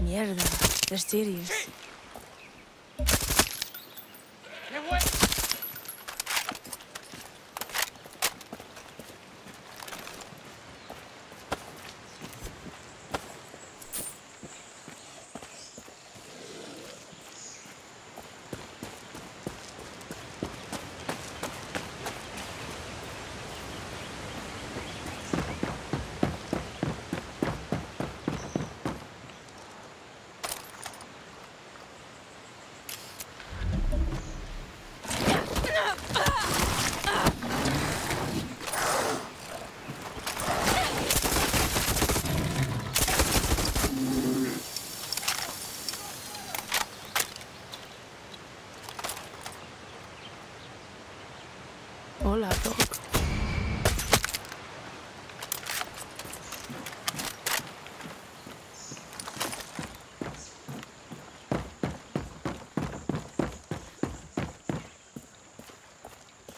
They're serious.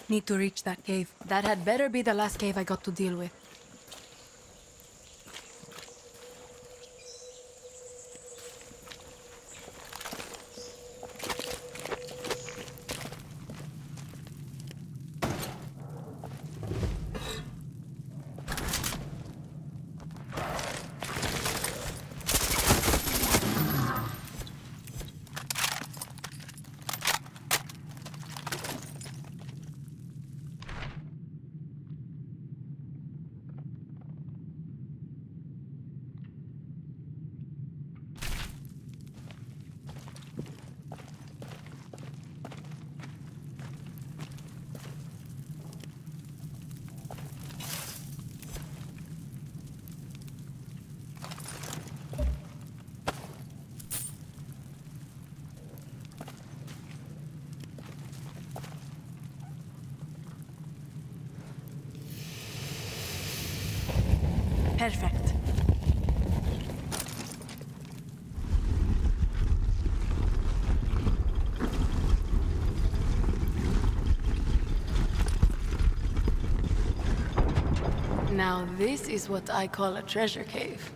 Need to reach that cave. That had better be the last cave I got to deal with. Perfect. Now this is what I call a treasure cave.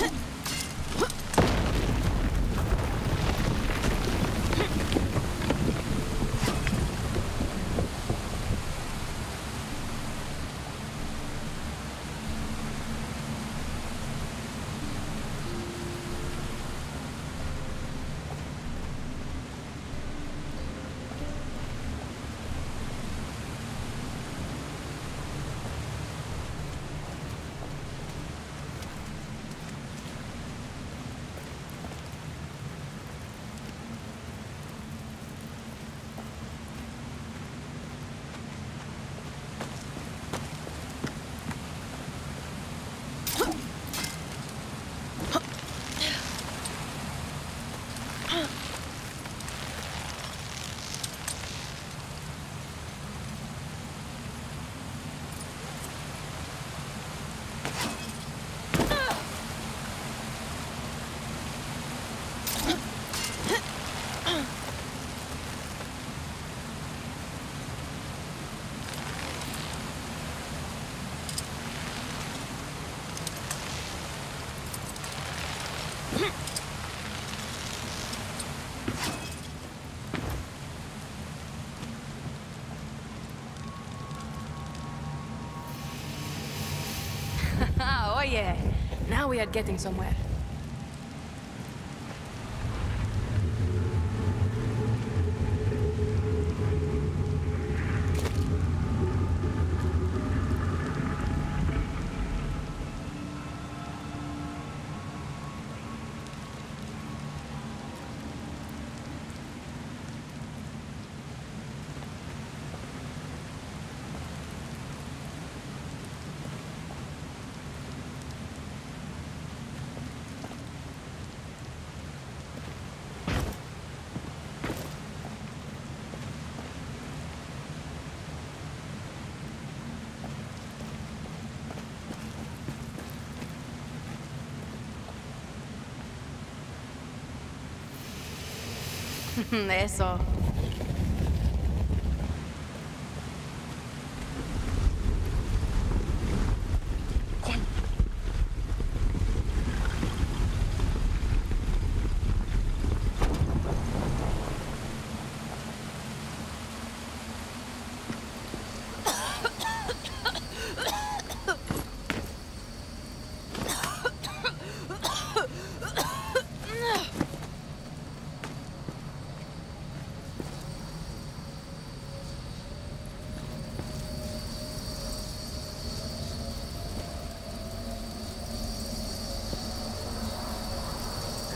Huh. oh yeah, now we are getting somewhere. Eso.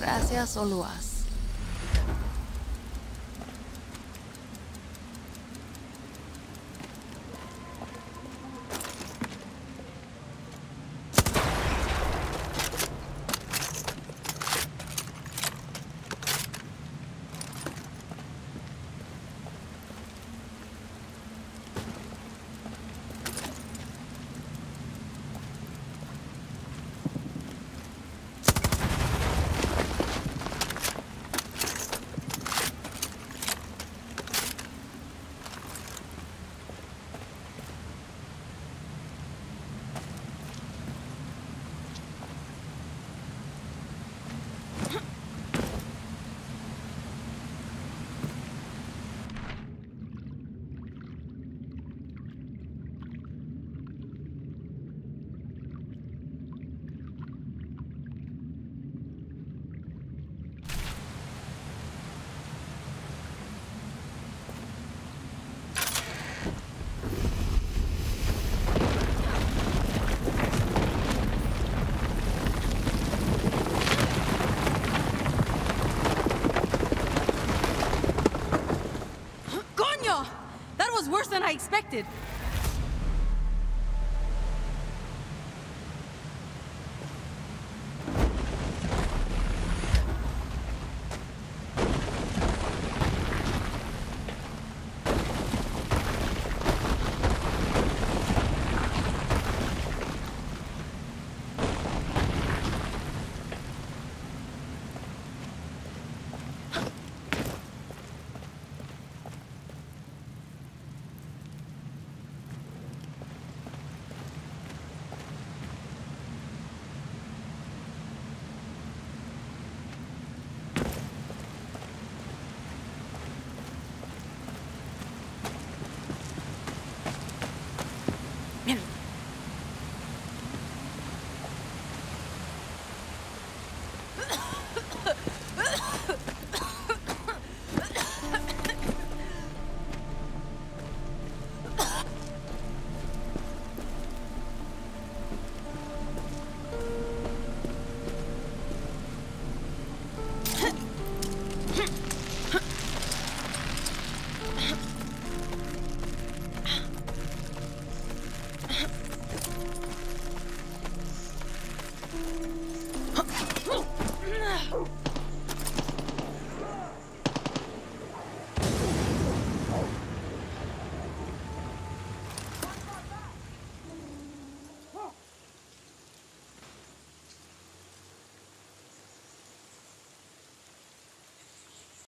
gracias o lo haz. Expected.